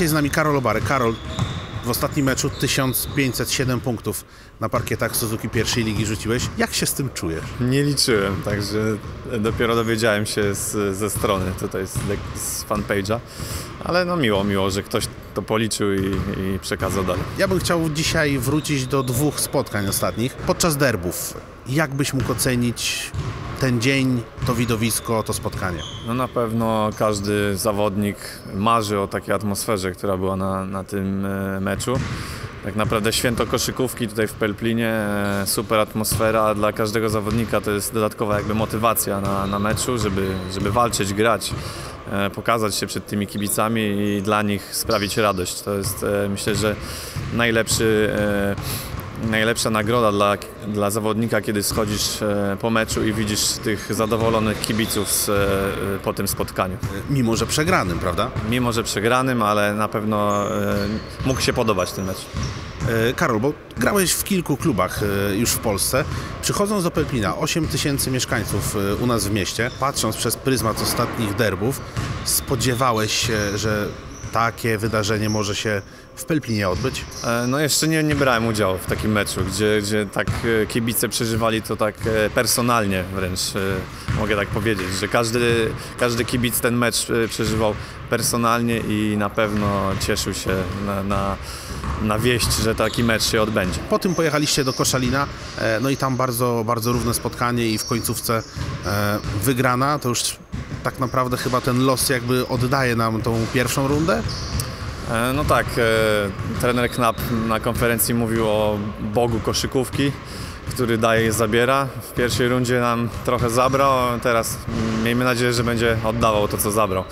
Dzisiaj z nami Karol Obary. Karol, w ostatnim meczu 1507 punktów na parkietach Suzuki pierwszej ligi rzuciłeś. Jak się z tym czujesz? Nie liczyłem, także dopiero dowiedziałem się z, ze strony tutaj z, z fanpage'a, ale no miło, miło, że ktoś to policzył i, i przekazał dalej. Ja bym chciał dzisiaj wrócić do dwóch spotkań ostatnich. Podczas derbów, jak byś mógł ocenić ten dzień, to widowisko, to spotkanie? No na pewno każdy zawodnik marzy o takiej atmosferze, która była na, na tym e, meczu. Tak naprawdę święto koszykówki tutaj w Pelplinie, e, super atmosfera dla każdego zawodnika, to jest dodatkowa jakby motywacja na, na meczu, żeby, żeby walczyć, grać, e, pokazać się przed tymi kibicami i dla nich sprawić radość. To jest myślę, że najlepszy najlepsza nagroda dla, dla zawodnika, kiedy schodzisz e, po meczu i widzisz tych zadowolonych kibiców z, e, po tym spotkaniu. Mimo, że przegranym, prawda? Mimo, że przegranym, ale na pewno e, mógł się podobać ten mecz. Karol, bo grałeś w kilku klubach już w Polsce. Przychodząc do Pelplina, 8 tysięcy mieszkańców u nas w mieście, patrząc przez pryzmat ostatnich derbów, spodziewałeś się, że takie wydarzenie może się w Pelplinie odbyć? E, no jeszcze nie, nie brałem udziału w takim meczu, gdzie, gdzie tak e, kibice przeżywali to tak e, personalnie wręcz, mogę tak powiedzieć, że każdy, każdy kibic ten mecz przeżywał personalnie i na pewno cieszył się na, na, na wieść, że taki mecz się odbędzie. Po tym pojechaliście do Koszalina, no i tam bardzo, bardzo równe spotkanie i w końcówce wygrana, to już tak naprawdę chyba ten los jakby oddaje nam tą pierwszą rundę? E, no tak, e, trener Knap na konferencji mówił o Bogu koszykówki, który daje i zabiera. W pierwszej rundzie nam trochę zabrał, teraz miejmy nadzieję, że będzie oddawał to, co zabrał.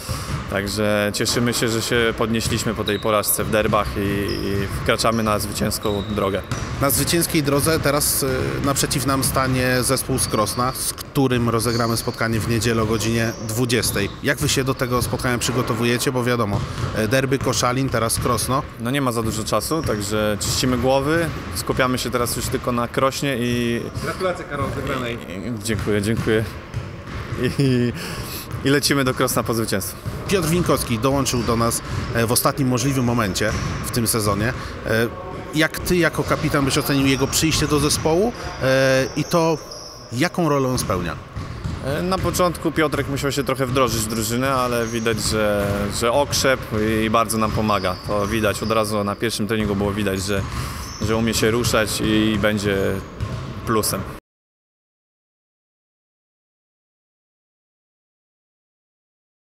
Także cieszymy się, że się podnieśliśmy po tej porażce w derbach i, i wkraczamy na zwycięską drogę. Na zwycięskiej drodze teraz y, naprzeciw nam stanie zespół z Krosna, z którym rozegramy spotkanie w niedzielę o godzinie 20. Jak wy się do tego spotkania przygotowujecie? Bo wiadomo, e, derby Koszalin, teraz Krosno. No nie ma za dużo czasu, także czyścimy głowy, skupiamy się teraz już tylko na Krośnie i... Gratulacje Karol wygranej. Dziękuję, dziękuję. I, i lecimy do Krosna po zwycięstwo. Piotr Winkowski dołączył do nas e, w ostatnim możliwym momencie w tym sezonie. E, jak ty jako kapitan byś ocenił jego przyjście do zespołu i to jaką rolę on spełnia? Na początku Piotrek musiał się trochę wdrożyć w drużynę, ale widać, że, że okrzep i bardzo nam pomaga. To widać od razu na pierwszym treningu było widać, że, że umie się ruszać i będzie plusem.